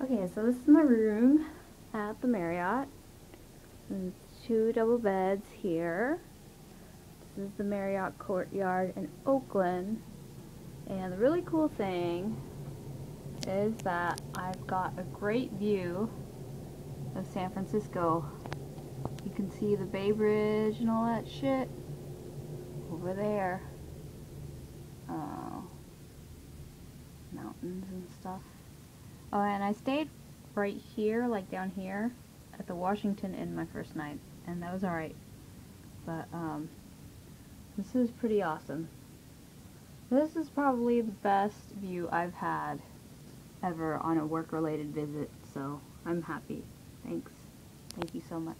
Okay, so this is my room at the Marriott. And two double beds here. This is the Marriott Courtyard in Oakland. And the really cool thing is that I've got a great view of San Francisco. You can see the Bay Bridge and all that shit over there. Oh, mountains and stuff. Oh, and I stayed right here, like down here, at the Washington Inn my first night, and that was alright. But, um, this is pretty awesome. This is probably the best view I've had ever on a work-related visit, so I'm happy. Thanks. Thank you so much.